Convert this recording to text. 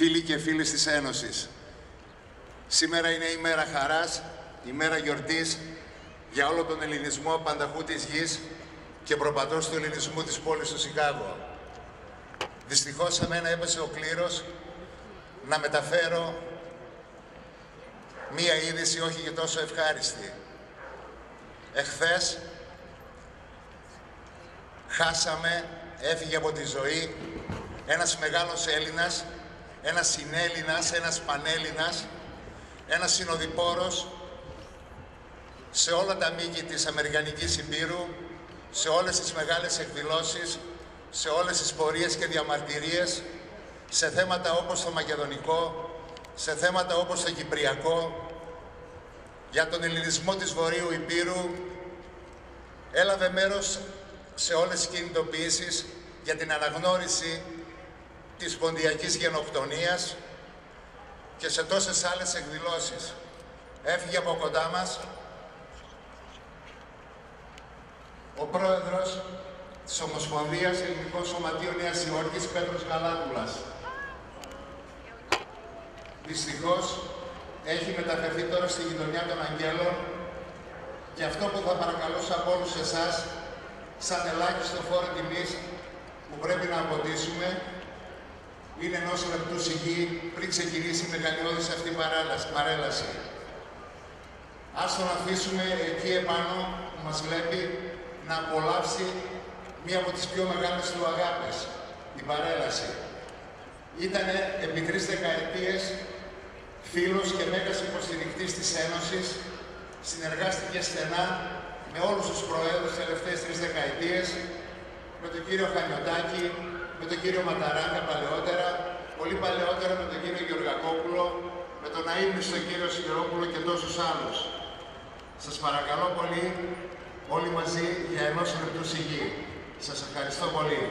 φίλοι και φίλες της Ένωσης. Σήμερα είναι η μέρα χαράς, η μέρα γιορτής για όλο τον ελληνισμό πανταχού της γης και προπατός του ελληνισμού της πόλης του Σικάγο. Δυστυχώς σε μένα έπεσε ο κλήρος να μεταφέρω μία είδηση όχι και τόσο ευχάριστη. Εχθές χάσαμε, έφυγε από τη ζωή ένας μεγάλος Έλληνας, ένας συνέλληνας, ένας πανέλληνας, ένας συνοδοιπόρος σε όλα τα μήκη της Αμερικανικής Υπήρου, σε όλες τις μεγάλες εκδηλώσεις, σε όλες τις πορείες και διαμαρτυρίες, σε θέματα όπως το Μακεδονικό, σε θέματα όπως το Κυπριακό, για τον ελληνισμό της Βορείου Υπήρου, έλαβε μέρος σε όλες τις κινητοποιήσεις για την αναγνώριση της ποντιακής γενοκτονίας και σε τόσες άλλες εκδηλώσεις. Έφυγε από κοντά μας ο πρόεδρος της Ομοσπονδίας Ελληνικών Σωματείων Νέας Υόρκης, Πέτρος Καλάκουλας. Δυστυχώς, έχει μεταφερθεί τώρα στη γειτονιά των Αγγέλων και αυτό που θα παρακαλούσα από όλους εσάς, σαν ελάχιστο φόρο τιμής που πρέπει να αποτίσουμε, είναι ενός λεπτούς σιγή πριν ξεκινήσει η μεγαλειώδης αυτή παρέλαση. Ας τον αφήσουμε εκεί επάνω που μας βλέπει να απολαύσει μία από τις πιο μεγάλες του αγάπες, την παρέλαση. Ήτανε επί τρεις δεκαετίες φίλος και μέγας υποστηρικτής της Ένωσης, συνεργάστηκε στενά με όλους τους προέδρους τις τελευταίες τρεις δεκαετίες, με τον κύριο Χανιωτάκη, με τον κύριο Ματαράγκα παλαιότερα, πολύ παλαιότερα με τον κύριο Γεωργακόπουλο, με τον αείμνηστο κύριο Σιδερόπουλο και τόσους άλλους. Σας παρακαλώ πολύ, όλοι μαζί για ενός λεπτού σιγή. Σας ευχαριστώ πολύ.